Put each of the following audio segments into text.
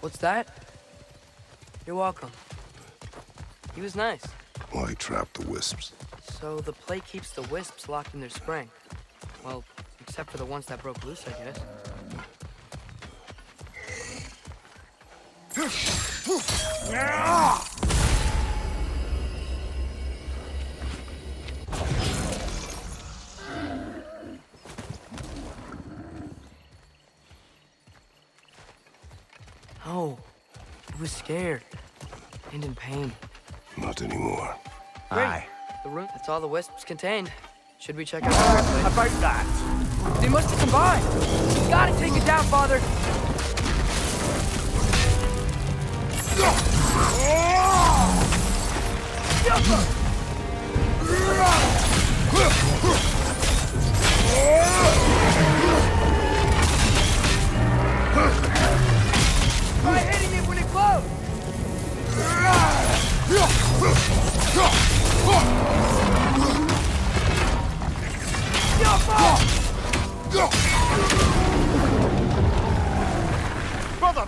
What's that? You're welcome. He was nice. Why trap the wisps? So the play keeps the wisps locked in their spring. Well, except for the ones that broke loose, I guess. Oh, he was scared and in pain. Not anymore. Aye. The room, that's all the wisps contained. Should we check out the plate? About that. They must have combined. We gotta take it down, Father.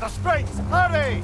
the springs! Hurry!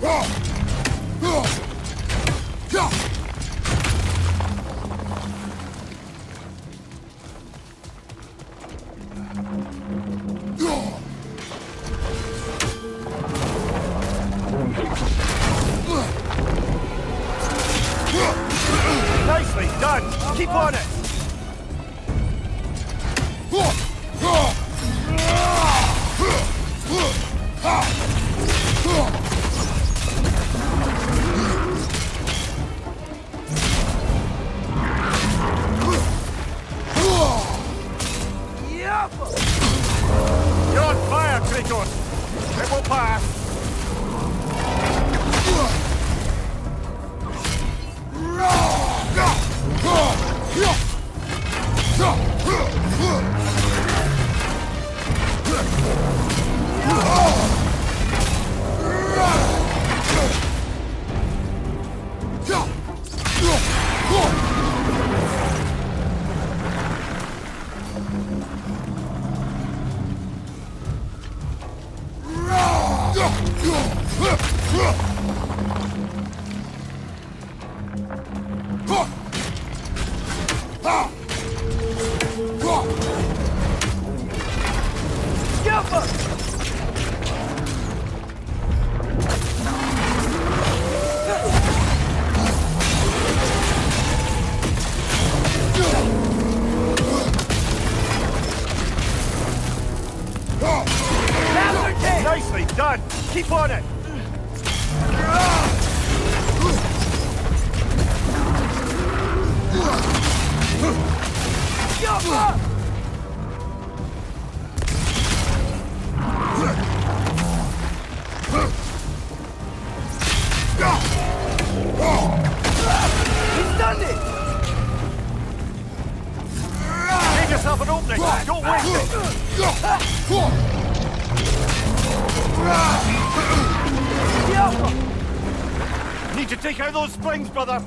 Done! Keep on it! He's done it! Yourself an! Don't waste it! Need to take out those springs, brother!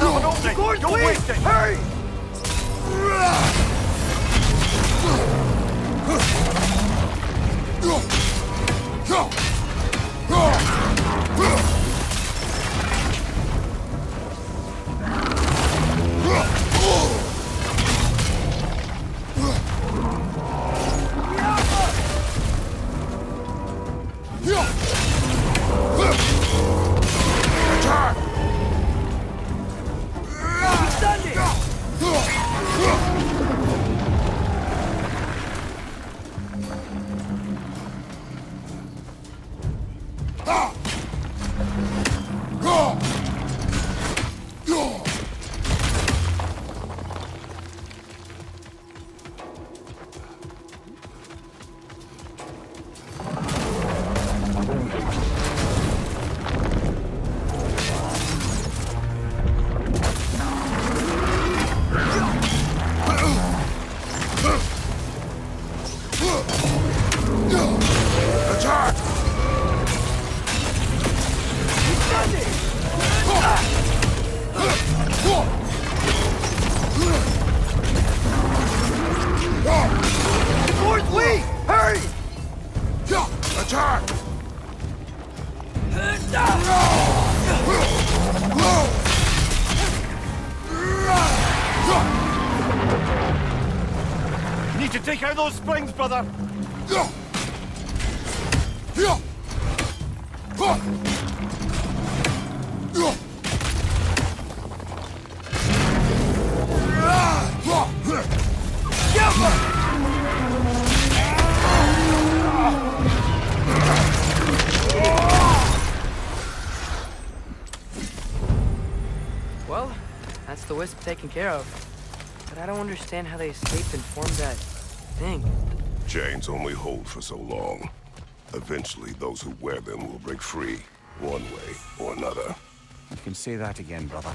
Yourself an opening! Don't waste it! Hurry! Attack! Need to take out those springs, brother! Well, that's the wisp taken care of. But I don't understand how they escaped and formed that thing. Chains only hold for so long. Eventually, those who wear them will break free, one way or another. You can say that again, brother.